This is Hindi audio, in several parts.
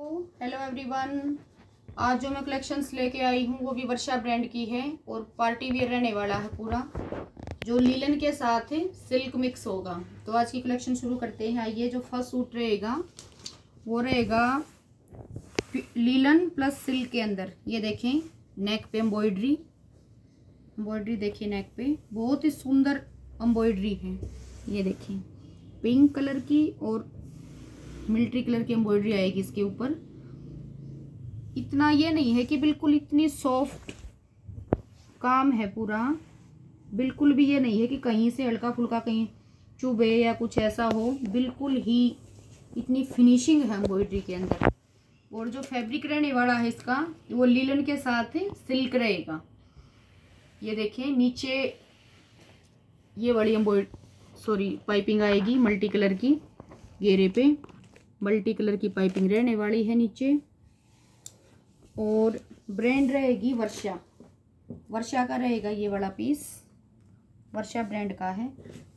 हेलो एवरीवन आज जो मैं कलेक्शंस लेके आई हूँ, वो भी वर्षा ब्रांड की है और पार्टी वेयर रहने वाला है पूरा, जो लीलन के साथ है सिल्क मिक्स होगा। तो आज की कलेक्शन शुरू करते हैं। आइए, जो फ़र्स्ट सूट रहेगा, वो रहेगा लीलन प्लस सिल्क के अंदर। ये देखें नेक पे एम्ब्रॉयड्री एम्ब्रॉयड्री देखिए नेक पे। बहुत ही सुंदर एम्ब्रॉयड्री है। ये देखें पिंक कलर की और मिलिट्री कलर की एम्ब्रॉयडरी आएगी इसके ऊपर। इतना ये नहीं है कि बिल्कुल इतनी सॉफ्ट काम है पूरा। बिल्कुल भी ये नहीं है कि कहीं से हल्का फुल्का कहीं चुभे या कुछ ऐसा हो। बिल्कुल ही इतनी फिनिशिंग है एम्ब्रॉयडरी के अंदर। और जो फैब्रिक रहने वाला है इसका, वो लीलन के साथ सिल्क रहेगा। ये देखें, नीचे ये वाली एम्ब्रॉयड सॉरी पाइपिंग आएगी मल्टी कलर की घेरे पे। मल्टी कलर की पाइपिंग रहने वाली है नीचे। और ब्रांड रहेगी वर्षा। वर्षा का रहेगा ये वाला पीस। वर्षा ब्रांड का है।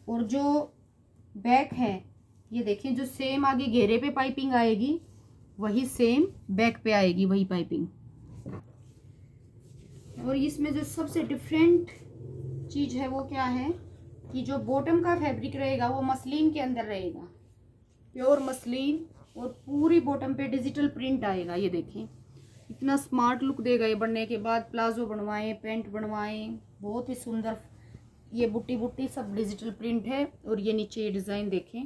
और जो बैक है, ये देखिए, जो सेम आगे घेरे पे पाइपिंग आएगी, वही सेम बैक पे आएगी वही पाइपिंग। और इसमें जो सबसे डिफरेंट चीज़ है वो क्या है कि जो बॉटम का फैब्रिक रहेगा, वो मसलिन के अंदर रहेगा। प्योर मसलिन और पूरी बॉटम पे डिजिटल प्रिंट आएगा, ये देखें। इतना स्मार्ट लुक देगा ये बनने के बाद। प्लाजो बनवाएँ पेंट बनवाएँ, बहुत ही सुंदर ये बुट्टी बुट्टी सब डिजिटल प्रिंट है और ये नीचे ये डिज़ाइन देखें।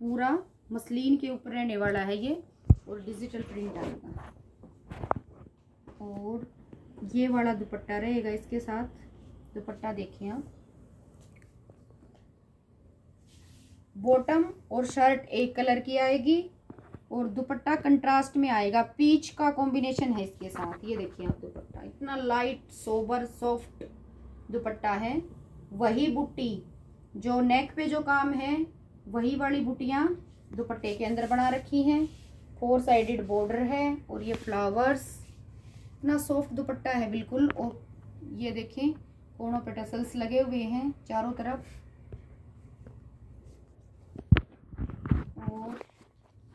पूरा मसलिन के ऊपर रहने वाला है ये और डिजिटल प्रिंट आएगा। और ये वाला दुपट्टा रहेगा इसके साथ। दुपट्टा देखें आप। बॉटम और शर्ट एक कलर की आएगी। और दुपट्टा कंट्रास्ट में आएगा। पीच का कॉम्बिनेशन है इसके साथ। ये देखिए आप दुपट्टा। इतना लाइट सोबर सॉफ्ट दुपट्टा है। वही बुट्टी जो नेक पे जो काम है, वही वाली बुटियाँ दुपट्टे के अंदर बना रखी हैं। फोर साइडेड बॉर्डर है और ये फ्लावर्स इतना सॉफ्ट दुपट्टा है, बिल्कुल। और ये देखें कोनों पे टसल्स लगे हुए हैं चारों तरफ़ और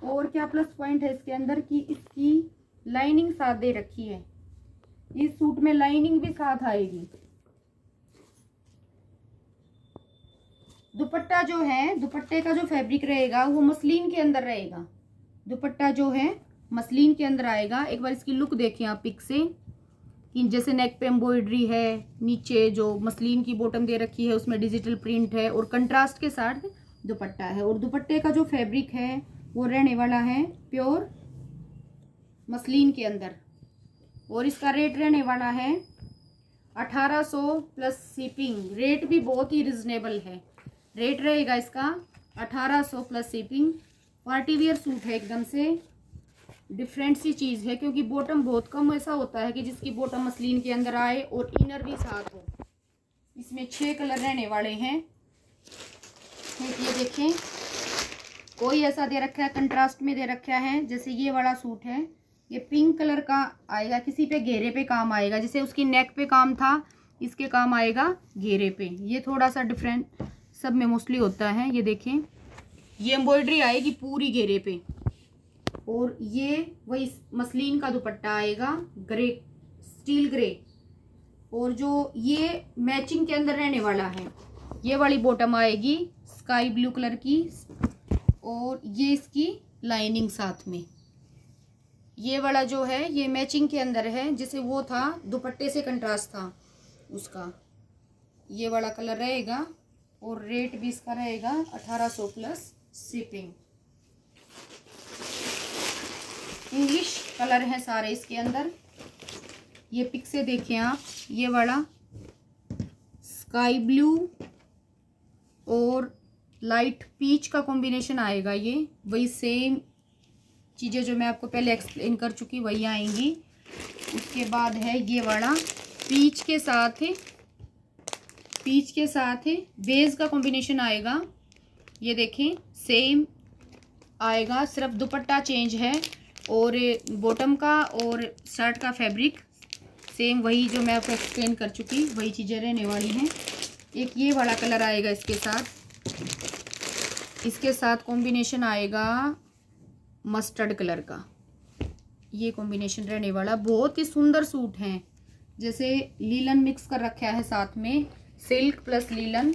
और क्या प्लस पॉइंट है इसके अंदर कि इसकी लाइनिंग साथ दे रखी है। इस सूट में लाइनिंग भी साथ आएगी। दुपट्टा जो है, दुपट्टे का जो फैब्रिक रहेगा, वो मसलिन के अंदर रहेगा। दुपट्टा जो है, मसलिन के अंदर आएगा। एक बार इसकी लुक देखें आप पिक से। कि जैसे नेक पे एम्ब्रॉयडरी है, नीचे जो मसलिन की बॉटम दे रखी है, उसमें डिजिटल प्रिंट है, और कंट्रास्ट के साथ दुपट्टा है। और दुपट्टे का जो फैब्रिक है वो रहने वाला है प्योर मसलिन के अंदर। और इसका रेट रहने वाला है 1800 प्लस शिपिंग रेट भी बहुत ही रिजनेबल है। रेट रहेगा इसका 1800 plus shipping party wear suit है एकदम से। डिफरेंट सी चीज़ है क्योंकि बॉटम बहुत कम ऐसा होता है कि जिसकी बॉटम मसलिन के अंदर आए और इनर भी साथ हो। इसमें छह कलर रहने वाले हैं। ये देखें। कोई ऐसा दे रखा है कंट्रास्ट में दे रखा है, जैसे ये वाला सूट है, ये पिंक कलर का आएगा, किसी पे घेरे पे काम आएगा, जैसे उसकी नेक पे काम था, इसके काम आएगा घेरे पे। ये थोड़ा सा डिफरेंट सब में मोस्टली होता है, ये देखें। ये एम्ब्रॉयडरी आएगी पूरी घेरे पे। और ये वही मसलिन का दुपट्टा आएगा ग्रे स्टील ग्रे और जो ये मैचिंग के अंदर रहने वाला है, ये वाली बॉटम आएगी स्काई ब्लू कलर की और ये इसकी लाइनिंग साथ में। ये वाला जो है, ये मैचिंग के अंदर है, जैसे वो था, दुपट्टे से कंट्रास्ट था उसका। ये वाला कलर रहेगा और रेट भी इसका रहेगा अठारह सौ प्लस शिपिंग इंग्लिश कलर है सारे इसके अंदर। ये पिक से देखें आप, ये वाला स्काई ब्लू और लाइट पीच का कॉम्बिनेशन आएगा ये। वही सेम चीज़ें जो मैं आपको पहले एक्सप्लेन कर चुकी, वही आएँगी। उसके बाद है ये वाला, पीच के साथ है, पीच के साथ है बेस का कॉम्बिनेशन आएगा। ये देखें सेम आएगा, सिर्फ़ दुपट्टा चेंज है, और बॉटम का और शर्ट का फैब्रिक सेम वही जो मैं आपको एक्सप्लेन कर चुकी, वही चीज़ें रहने वाली हैं। एक ये वाला कलर आएगा इसके साथ। इसके साथ कॉम्बिनेशन आएगा मस्टर्ड कलर का। ये कॉम्बिनेशन रहने वाला बहुत ही सुंदर सूट हैं। जैसे लीलन मिक्स कर रखा है साथ में सिल्क प्लस लीलन,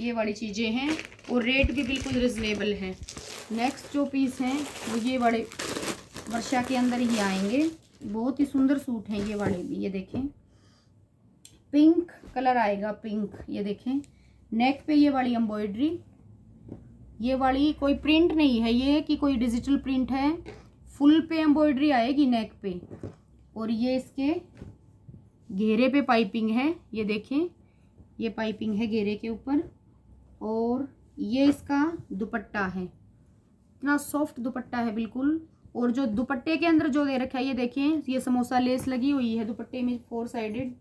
ये वाली चीज़ें हैं और रेट भी बिल्कुल रिजनेबल है। नेक्स्ट जो पीस हैं, वो ये वाले वर्षा के अंदर ही आएँगे। बहुत ही सुंदर सूट हैं ये वाले भी, ये देखें। पिंक कलर आएगा पिंक ये देखें। नेक पे ये वाली एम्ब्रॉयडरी ये वाली कोई प्रिंट नहीं है, ये कि कोई डिजिटल प्रिंट है। फुल पे एम्ब्रॉयडरी आएगी नेक पे। और ये इसके घेरे पे पाइपिंग है, ये देखें। ये पाइपिंग है घेरे के ऊपर। और ये इसका दुपट्टा है। इतना सॉफ्ट दुपट्टा है बिल्कुल। और जो दुपट्टे के अंदर जो दे रखा है, ये देखें, ये समोसा लेस लगी हुई है दुपट्टे में फोर साइडेड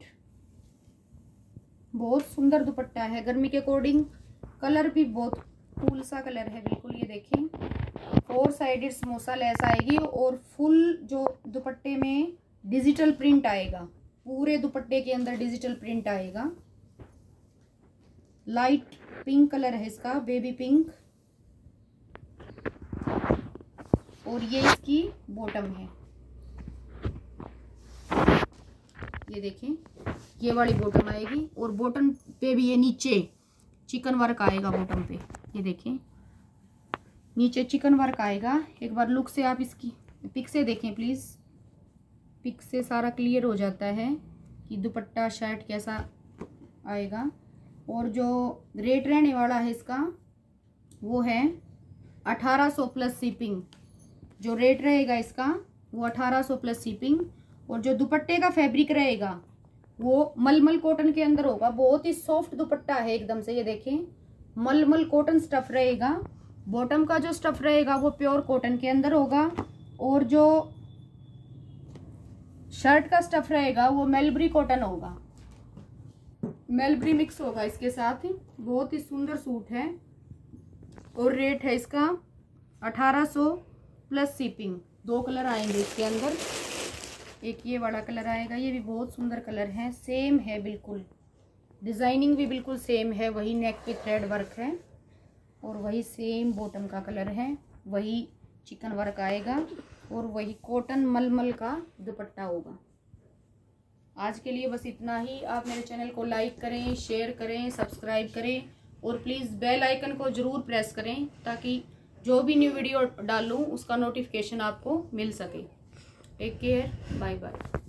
बहुत सुंदर दुपट्टा है। गर्मी के अकॉर्डिंग कलर भी बहुत कूल सा कलर है, बिल्कुल ये देखें। फोर साइडेड समोसा लेस आएगी और फुल जो दुपट्टे में डिजिटल प्रिंट आएगा, पूरे दुपट्टे के अंदर डिजिटल प्रिंट आएगा। लाइट पिंक कलर है इसका बेबी पिंक और ये इसकी बॉटम है। ये देखें, ये वाली बॉटम आएगी और बॉटम पे भी ये नीचे चिकन वर्क आएगा बॉटम पे। ये देखें नीचे चिकन वर्क आएगा। एक बार लुक से आप इसकी, पिक से देखें प्लीज़। पिक से सारा क्लियर हो जाता है कि दुपट्टा, शर्ट कैसा आएगा। और जो रेट रहने वाला है इसका, वो है अठारह सौ प्लस सीपिंग जो रेट रहेगा इसका, वो अठारह सौ प्लस सीपिंग और जो दुपट्टे का फैब्रिक रहेगा, वो मलमल कॉटन के अंदर होगा। बहुत ही सॉफ्ट दुपट्टा है एकदम से, ये देखें। मलमल कॉटन स्टफ़ रहेगा। बॉटम का जो स्टफ़ रहेगा, वो प्योर कॉटन के अंदर होगा। और जो शर्ट का स्टफ़ रहेगा, वो मेलब्री कॉटन होगा। मेलब्री मिक्स होगा इसके साथ। बहुत ही सुंदर सूट है। और रेट है इसका अठारह सौ प्लस सीपिंग दो कलर आएँगे इसके अंदर। एक ये वाला कलर आएगा। ये भी बहुत सुंदर कलर है। सेम है बिल्कुल। डिज़ाइनिंग भी बिल्कुल सेम है, वही नेक पे थ्रेड वर्क है और वही सेम बॉटम का कलर है, वही चिकन वर्क आएगा और वही कॉटन मलमल का दुपट्टा होगा। आज के लिए बस इतना ही। आप मेरे चैनल को लाइक करें शेयर करें सब्सक्राइब करें और प्लीज़ बेल आइकन को ज़रूर प्रेस करें ताकि जो भी न्यू वीडियो डालूँ, उसका नोटिफिकेशन आपको मिल सके। Take care bye bye